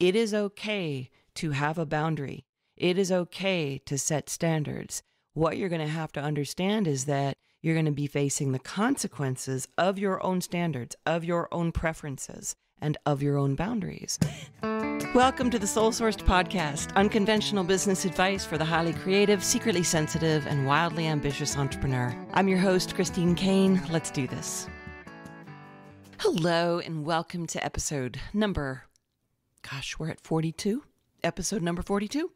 it is okay to have a boundary. It is okay to set standards. What you're going to have to understand is that you're going to be facing the consequences of your own standards, of your own preferences, and of your own boundaries. Welcome to the Soul Sourced Podcast, unconventional business advice for the highly creative, secretly sensitive, and wildly ambitious entrepreneur. I'm your host, Christine Kane. Let's do this. Hello, and welcome to episode number, gosh, we're at 42, episode number 42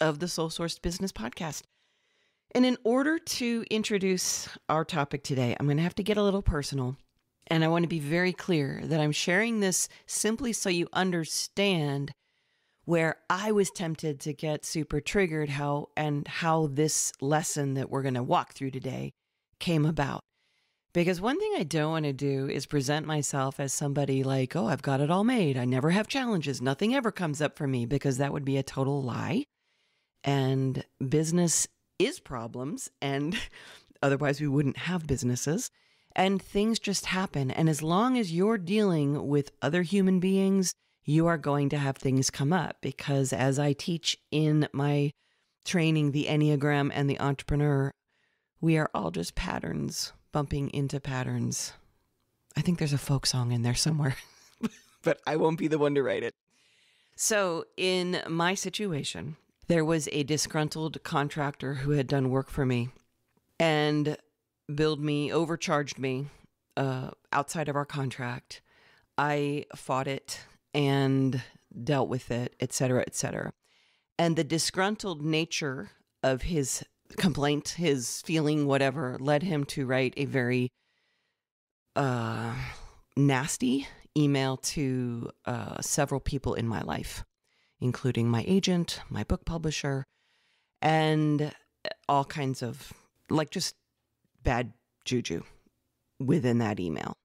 of the Soul Sourced Business Podcast. And in order to introduce our topic today, I'm going to have to get a little personal. And I want to be very clear that I'm sharing this simply so you understand where I was tempted to get super triggered how and how this lesson that we're going to walk through today came about. Because one thing I don't want to do is present myself as somebody like, oh, I've got it all made. I never have challenges. Nothing ever comes up for me because that would be a total lie. And business is problems, and otherwise we wouldn't have businesses. And things just happen. And as long as you're dealing with other human beings, you are going to have things come up because as I teach in my training, the Enneagram and the entrepreneur, we are all just patterns bumping into patterns. I think there's a folk song in there somewhere, but I won't be the one to write it. So, in my situation, there was a disgruntled contractor who had done work for me and billed me, overcharged me uh, outside of our contract. I fought it and dealt with it, et cetera, et cetera. And the disgruntled nature of his complaint, his feeling, whatever, led him to write a very uh, nasty email to uh, several people in my life including my agent, my book publisher, and all kinds of like just bad juju within that email.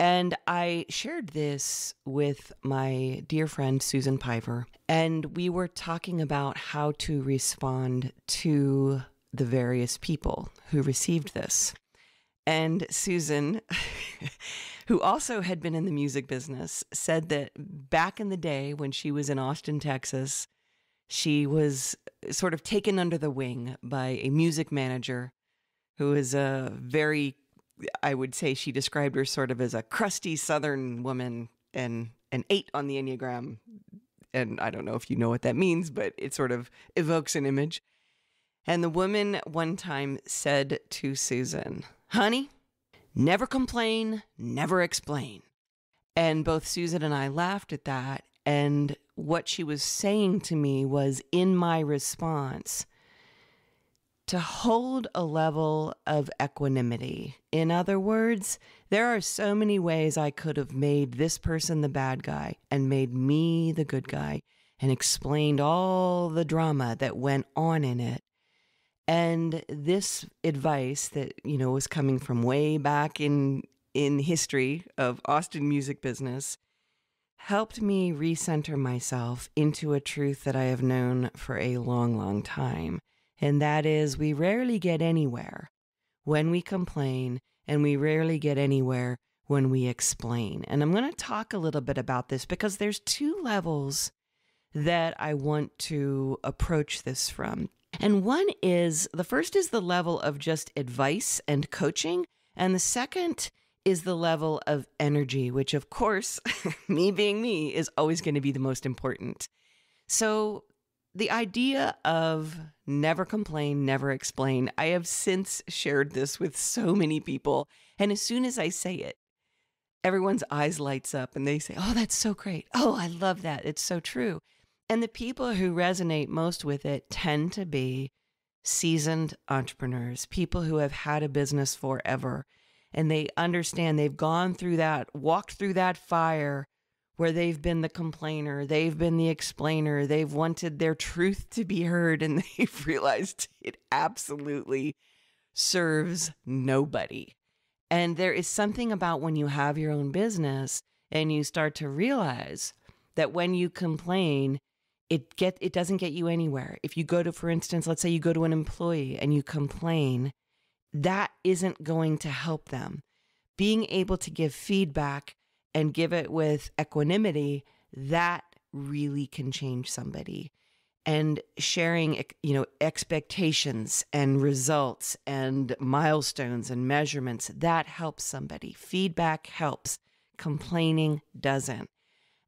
And I shared this with my dear friend Susan Piver, and we were talking about how to respond to the various people who received this. And Susan who also had been in the music business, said that back in the day when she was in Austin, Texas, she was sort of taken under the wing by a music manager who is a very, I would say she described her sort of as a crusty Southern woman and an eight on the Enneagram. And I don't know if you know what that means, but it sort of evokes an image. And the woman one time said to Susan, Honey, Never complain, never explain. And both Susan and I laughed at that. And what she was saying to me was in my response to hold a level of equanimity. In other words, there are so many ways I could have made this person the bad guy and made me the good guy and explained all the drama that went on in it. And this advice that, you know, was coming from way back in in history of Austin music business helped me recenter myself into a truth that I have known for a long, long time. And that is we rarely get anywhere when we complain, and we rarely get anywhere when we explain. And I'm going to talk a little bit about this because there's two levels that I want to approach this from. And one is the first is the level of just advice and coaching. And the second is the level of energy, which, of course, me being me, is always going to be the most important. So, the idea of never complain, never explain, I have since shared this with so many people. And as soon as I say it, everyone's eyes lights up and they say, "Oh, that's so great. Oh, I love that. It's so true." And the people who resonate most with it tend to be seasoned entrepreneurs, people who have had a business forever and they understand they've gone through that, walked through that fire where they've been the complainer, they've been the explainer, they've wanted their truth to be heard, and they've realized it absolutely serves nobody. And there is something about when you have your own business and you start to realize that when you complain, it get it doesn't get you anywhere. If you go to for instance, let's say you go to an employee and you complain, that isn't going to help them. Being able to give feedback and give it with equanimity, that really can change somebody. And sharing, you know, expectations and results and milestones and measurements, that helps somebody. Feedback helps. Complaining doesn't.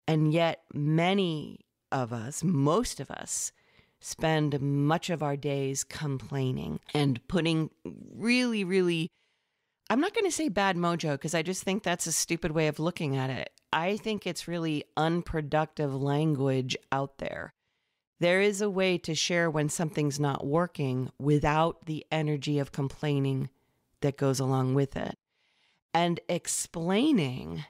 And yet, many of us, most of us, spend much of our days complaining and putting really, really, I'm not going to say bad mojo because I just think that's a stupid way of looking at it. I think it's really unproductive language out there. There is a way to share when something's not working without the energy of complaining that goes along with it. And explaining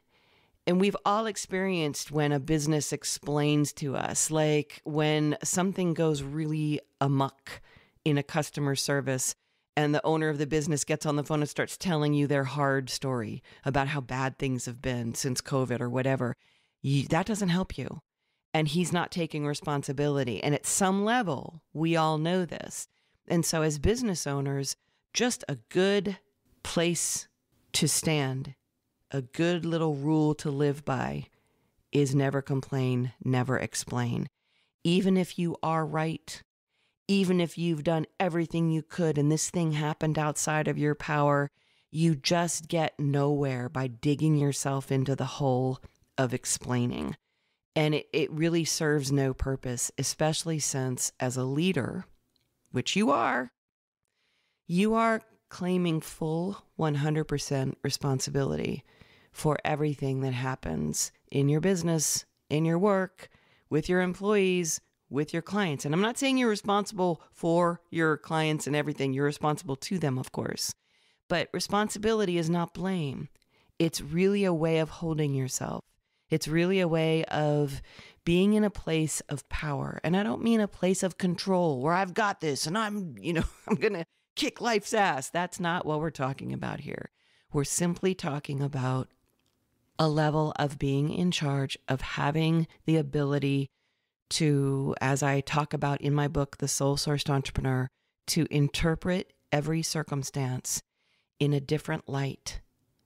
and we've all experienced when a business explains to us, like when something goes really amuck in a customer service and the owner of the business gets on the phone and starts telling you their hard story about how bad things have been since COVID or whatever. You, that doesn't help you. And he's not taking responsibility. And at some level, we all know this. And so, as business owners, just a good place to stand a good little rule to live by is never complain, never explain. Even if you are right, even if you've done everything you could and this thing happened outside of your power, you just get nowhere by digging yourself into the hole of explaining. And it, it really serves no purpose, especially since, as a leader, which you are, you are claiming full 100% responsibility for everything that happens in your business, in your work, with your employees, with your clients. And I'm not saying you're responsible for your clients and everything, you're responsible to them, of course. But responsibility is not blame. It's really a way of holding yourself. It's really a way of being in a place of power. And I don't mean a place of control where I've got this and I'm, you know, I'm going to kick life's ass. That's not what we're talking about here. We're simply talking about a level of being in charge, of having the ability to, as I talk about in my book, The Soul Sourced Entrepreneur, to interpret every circumstance in a different light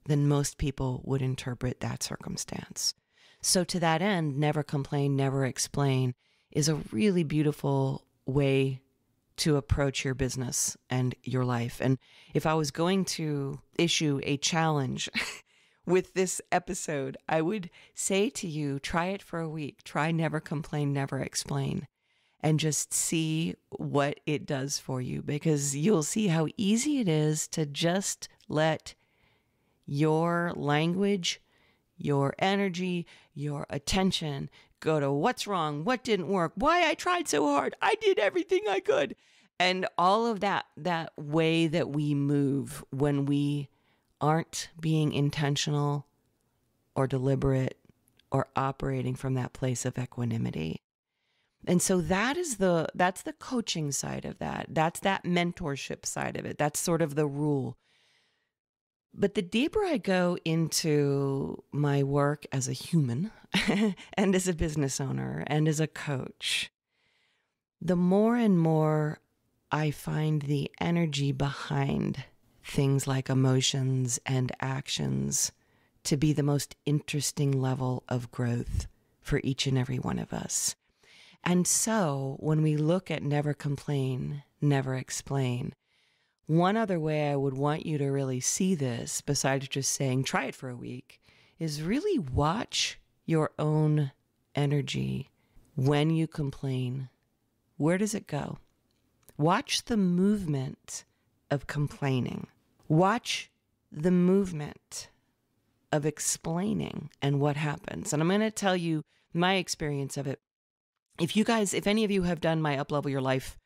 than most people would interpret that circumstance. So, to that end, never complain, never explain is a really beautiful way to approach your business and your life. And if I was going to issue a challenge with this episode, I would say to you try it for a week. Try never complain, never explain, and just see what it does for you because you'll see how easy it is to just let your language, your energy, your attention go to what's wrong, what didn't work, why I tried so hard, I did everything I could. And all of that, that way that we move when we aren't being intentional or deliberate or operating from that place of equanimity. And so that is the that's the coaching side of that. That's that mentorship side of it. That's sort of the rule. But the deeper I go into my work as a human and as a business owner and as a coach, the more and more I find the energy behind things like emotions and actions to be the most interesting level of growth for each and every one of us. And so when we look at never complain, never explain, one other way I would want you to really see this, besides just saying try it for a week, is really watch your own energy when you complain. Where does it go? Watch the movement of complaining. Watch the movement of explaining and what happens. And I'm going to tell you my experience of it. If you guys, if any of you have done my Uplevel Your Life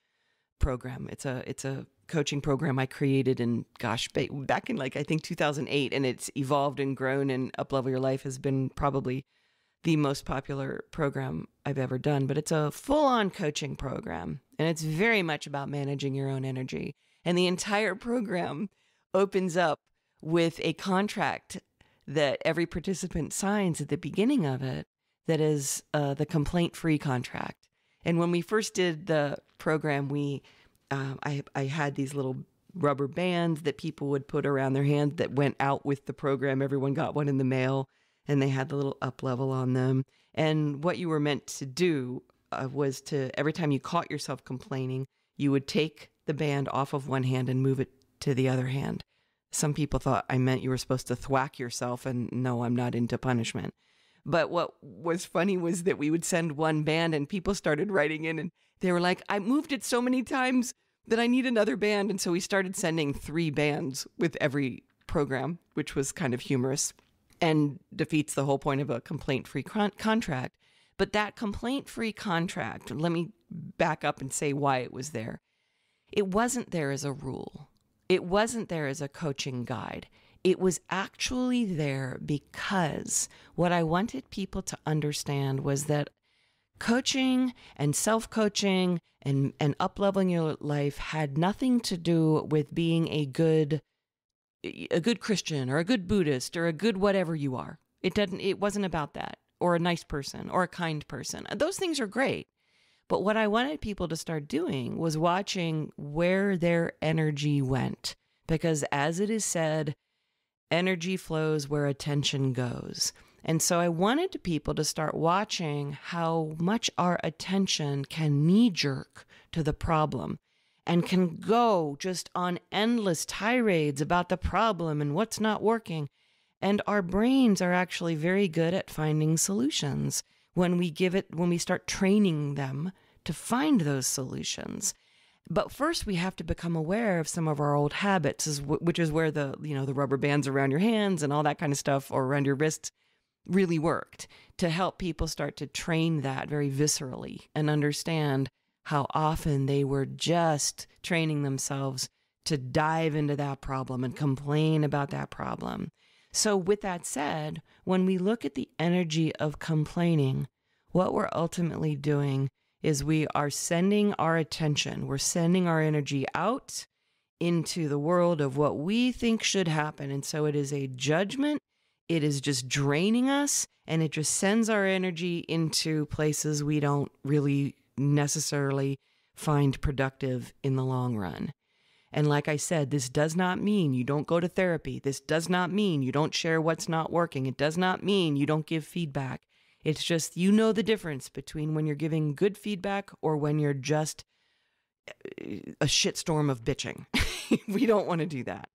program, it's a it's a coaching program I created in gosh back in like I think 2008, and it's evolved and grown. And Uplevel Your Life has been probably the most popular program I've ever done. But it's a full on coaching program, and it's very much about managing your own energy. And the entire program opens up with a contract that every participant signs at the beginning of it that is uh, the complaint free contract. And when we first did the program, we um, I, I had these little rubber bands that people would put around their hands that went out with the program. Everyone got one in the mail. and they had the little up level on them. And what you were meant to do uh, was to every time you caught yourself complaining, you would take the band off of one hand and move it to the other hand. Some people thought I meant you were supposed to thwack yourself, and no, I'm not into punishment. But what was funny was that we would send one band, and people started writing in, and they were like, I moved it so many times that I need another band. And so we started sending three bands with every program, which was kind of humorous and defeats the whole point of a complaint free con- contract. But that complaint free contract, let me back up and say why it was there. It wasn't there as a rule, it wasn't there as a coaching guide. It was actually there because what I wanted people to understand was that coaching and self coaching and, and up leveling your life had nothing to do with being a good a good Christian or a good Buddhist or a good whatever you are. It didn't it wasn't about that or a nice person or a kind person. Those things are great. But what I wanted people to start doing was watching where their energy went because as it is said, energy flows where attention goes. And so I wanted people to start watching how much our attention can knee jerk to the problem and can go just on endless tirades about the problem and what's not working. And our brains are actually very good at finding solutions when we give it, when we start training them to find those solutions. But first, we have to become aware of some of our old habits, which is where the you know the rubber bands around your hands and all that kind of stuff, or around your wrists, really worked to help people start to train that very viscerally and understand how often they were just training themselves to dive into that problem and complain about that problem. So, with that said, when we look at the energy of complaining, what we're ultimately doing is we are sending our attention, we're sending our energy out into the world of what we think should happen. And so it is a judgment, it is just draining us, and it just sends our energy into places we don't really necessarily find productive in the long run. And like I said, this does not mean you don't go to therapy. This does not mean you don't share what's not working. It does not mean you don't give feedback. It's just you know the difference between when you're giving good feedback or when you're just uh, a shitstorm of bitching. we don't want to do that.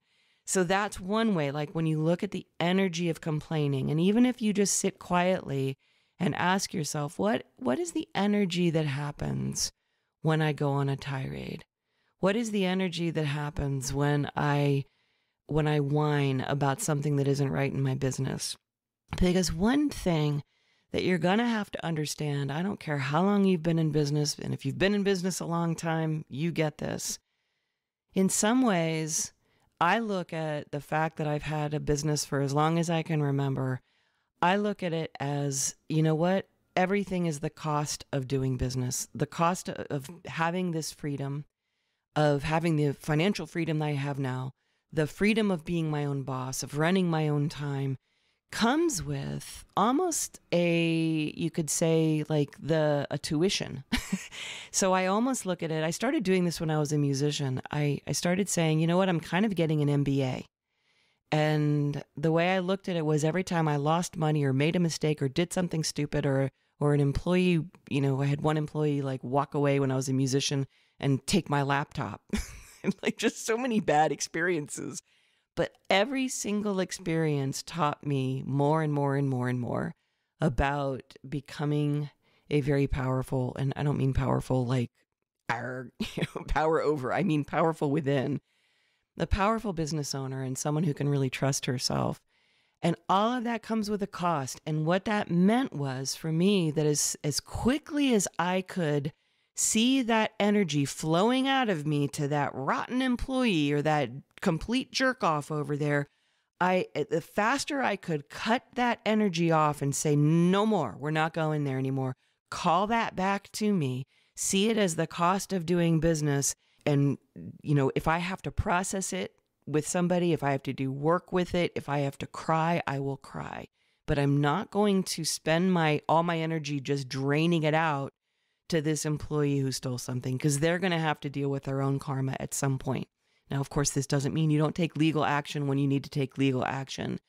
So that's one way. Like when you look at the energy of complaining, and even if you just sit quietly and ask yourself, what, what is the energy that happens when I go on a tirade? What is the energy that happens when I when I whine about something that isn't right in my business? Because one thing that you're going to have to understand, I don't care how long you've been in business, and if you've been in business a long time, you get this. In some ways, I look at the fact that I've had a business for as long as I can remember I look at it as, you know what? Everything is the cost of doing business, the cost of having this freedom, of having the financial freedom that I have now, the freedom of being my own boss, of running my own time, comes with almost a you could say like the a tuition so i almost look at it i started doing this when i was a musician i i started saying you know what i'm kind of getting an mba and the way I looked at it was every time I lost money or made a mistake or did something stupid or or an employee, you know, I had one employee like walk away when I was a musician and take my laptop. like just so many bad experiences. But every single experience taught me more and more and more and more about becoming a very powerful, and I don't mean powerful like our you know, power over, I mean powerful within a powerful business owner and someone who can really trust herself. And all of that comes with a cost. And what that meant was for me that as, as quickly as I could see that energy flowing out of me to that rotten employee or that complete jerk off over there, I eh, the faster I could cut that energy off and say, no more, we're not going there anymore. Call that back to me. See it as the cost of doing business and you know if i have to process it with somebody if i have to do work with it if i have to cry i will cry but i'm not going to spend my all my energy just draining it out to this employee who stole something because they're going to have to deal with their own karma at some point now of course this doesn't mean you don't take legal action when you need to take legal action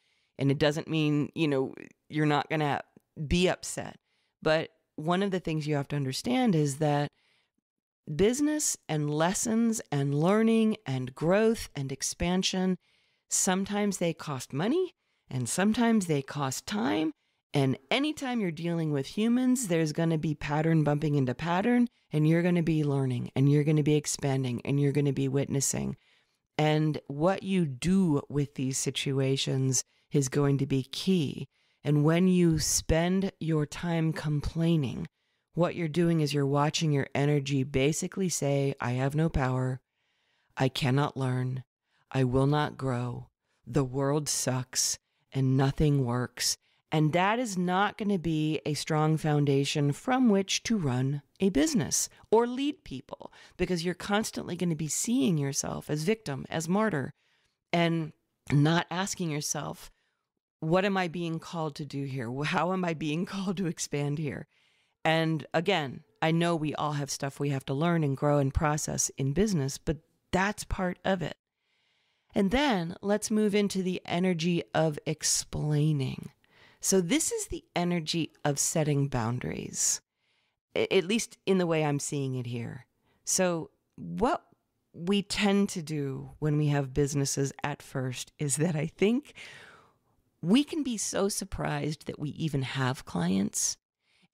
And it doesn't mean, you know, you're not going to be upset. But one of the things you have to understand is that business and lessons and learning and growth and expansion sometimes they cost money and sometimes they cost time and anytime you're dealing with humans, there's going to be pattern bumping into pattern, and you're going to be learning, and you're going to be expanding, and you're going to be witnessing. And what you do with these situations is going to be key. And when you spend your time complaining, what you're doing is you're watching your energy basically say, I have no power. I cannot learn. I will not grow. The world sucks and nothing works. And that is not going to be a strong foundation from which to run a business or lead people because you're constantly going to be seeing yourself as victim, as martyr, and not asking yourself, what am I being called to do here? How am I being called to expand here? And again, I know we all have stuff we have to learn and grow and process in business, but that's part of it. And then let's move into the energy of explaining. So, this is the energy of setting boundaries, at least in the way I'm seeing it here. So, what we tend to do when we have businesses at first is that I think we can be so surprised that we even have clients.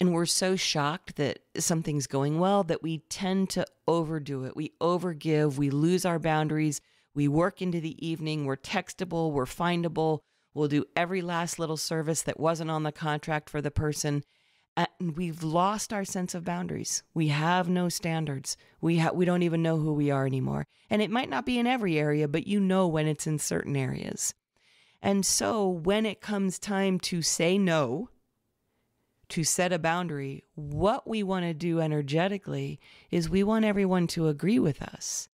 And we're so shocked that something's going well that we tend to overdo it. We overgive, we lose our boundaries, we work into the evening, we're textable, we're findable, We'll do every last little service that wasn't on the contract for the person. And we've lost our sense of boundaries. We have no standards. We ha- we don't even know who we are anymore. And it might not be in every area, but you know when it's in certain areas. And so when it comes time to say no, to set a boundary, what we want to do energetically is we want everyone to agree with us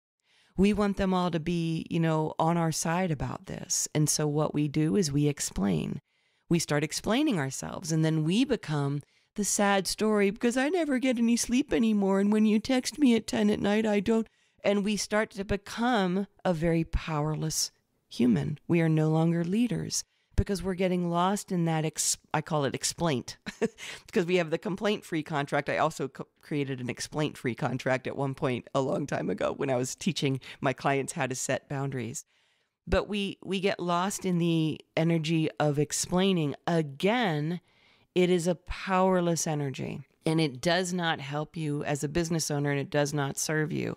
we want them all to be, you know, on our side about this. And so what we do is we explain. We start explaining ourselves and then we become the sad story because I never get any sleep anymore and when you text me at 10 at night I don't and we start to become a very powerless human. We are no longer leaders because we're getting lost in that ex- I call it explaint because we have the complaint free contract. I also co- created an explaint free contract at one point a long time ago when I was teaching my clients how to set boundaries. But we we get lost in the energy of explaining again it is a powerless energy and it does not help you as a business owner and it does not serve you.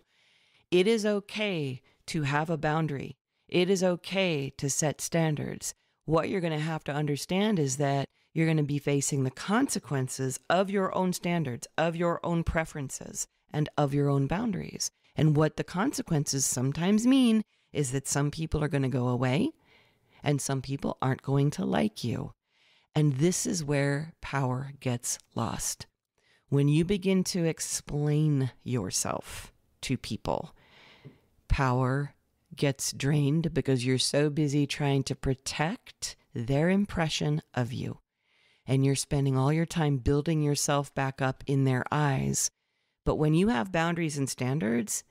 It is okay to have a boundary. It is okay to set standards what you're going to have to understand is that you're going to be facing the consequences of your own standards, of your own preferences, and of your own boundaries. And what the consequences sometimes mean is that some people are going to go away and some people aren't going to like you. And this is where power gets lost. When you begin to explain yourself to people, power gets drained because you're so busy trying to protect their impression of you. And you're spending all your time building yourself back up in their eyes. But when you have boundaries and standards,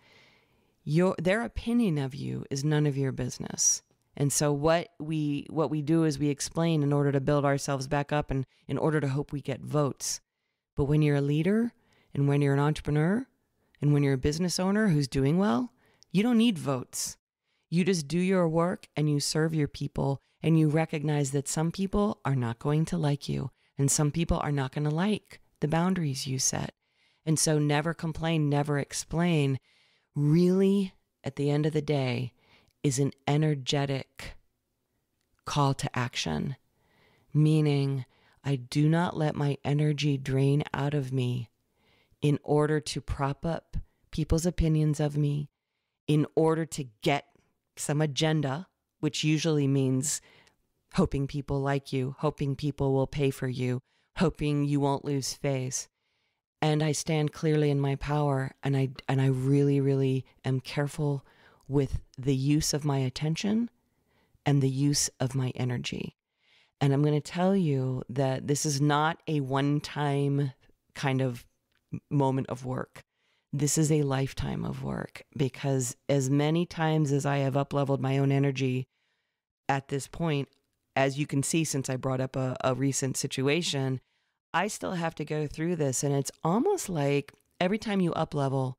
your their opinion of you is none of your business. And so what we what we do is we explain in order to build ourselves back up and in order to hope we get votes. But when you're a leader and when you're an entrepreneur and when you're a business owner who's doing well, you don't need votes. You just do your work and you serve your people and you recognize that some people are not going to like you and some people are not going to like the boundaries you set. And so never complain, never explain. Really, at the end of the day, is an energetic call to action, meaning I do not let my energy drain out of me in order to prop up people's opinions of me, in order to get some agenda, which usually means hoping people like you, hoping people will pay for you, hoping you won't lose face. And I stand clearly in my power and I and I really really am careful with the use of my attention and the use of my energy. And I'm going to tell you that this is not a one-time kind of moment of work this is a lifetime of work because as many times as I have up leveled my own energy at this point, as you can see, since I brought up a, a recent situation, I still have to go through this. And it's almost like every time you up level,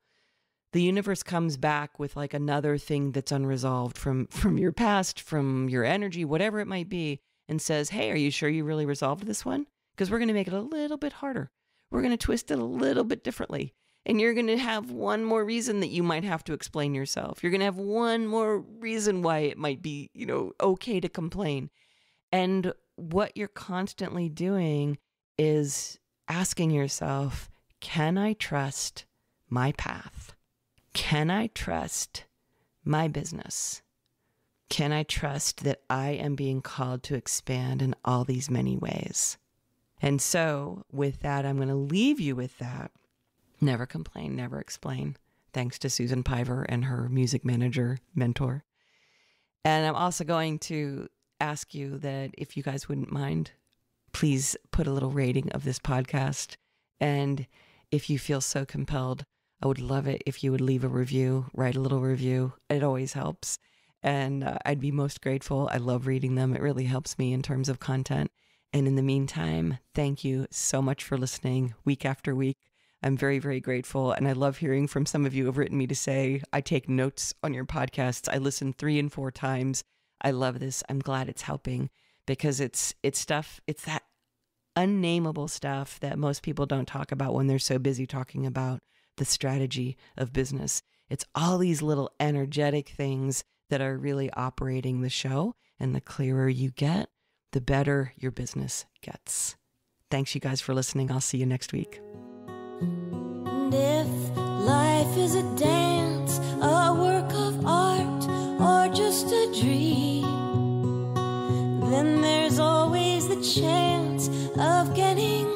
the universe comes back with like another thing that's unresolved from from your past, from your energy, whatever it might be, and says, "Hey, are you sure you really resolved this one? Because we're going to make it a little bit harder. We're going to twist it a little bit differently." And you're going to have one more reason that you might have to explain yourself. You're going to have one more reason why it might be, you know, okay to complain. And what you're constantly doing is asking yourself, can I trust my path? Can I trust my business? Can I trust that I am being called to expand in all these many ways? And so, with that, I'm going to leave you with that. Never complain, never explain. Thanks to Susan Piver and her music manager mentor. And I'm also going to ask you that if you guys wouldn't mind, please put a little rating of this podcast. And if you feel so compelled, I would love it if you would leave a review, write a little review. It always helps. And uh, I'd be most grateful. I love reading them. It really helps me in terms of content. And in the meantime, thank you so much for listening week after week. I'm very, very grateful. And I love hearing from some of you who have written me to say, I take notes on your podcasts. I listen three and four times. I love this. I'm glad it's helping because it's it's stuff, it's that unnameable stuff that most people don't talk about when they're so busy talking about the strategy of business. It's all these little energetic things that are really operating the show. And the clearer you get, the better your business gets. Thanks, you guys, for listening. I'll see you next week. And if life is a dance, a work of art, or just a dream, then there's always the chance of getting